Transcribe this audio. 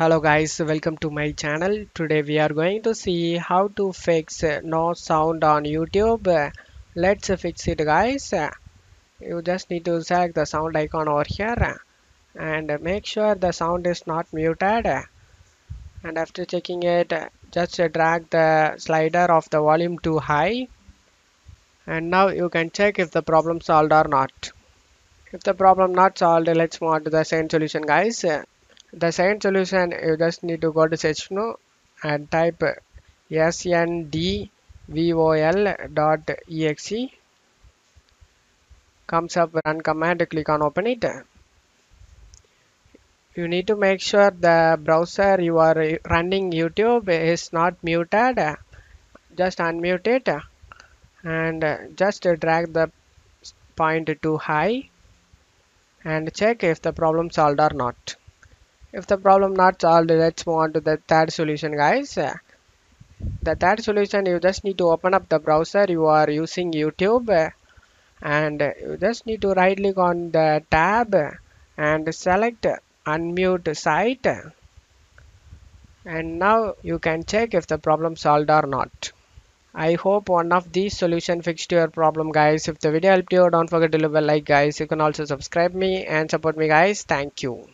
hello guys. Welcome to my channel. Today we are going to see how to fix no sound on youtube. Let's fix it guys. You just need to select the sound icon over here and make sure the sound is not muted. And after checking it just drag the slider of the volume to high. And now you can check if the problem solved or not. If the problem not solved let's move on to the second solution guys the second solution you just need to go to search menu and type sndvol.exe comes up run command click on open it. You need to make sure the browser you are running youtube is not muted. Just unmute it and just drag the point to high and check if the problem solved or not if the problem not solved let's move on to the third solution guys the third solution you just need to open up the browser you are using youtube and you just need to right click on the tab and select unmute site and now you can check if the problem solved or not I hope one of these solution fixed your problem guys. If the video helped you don't forget to leave a like guys. You can also subscribe me and support me guys. Thank you.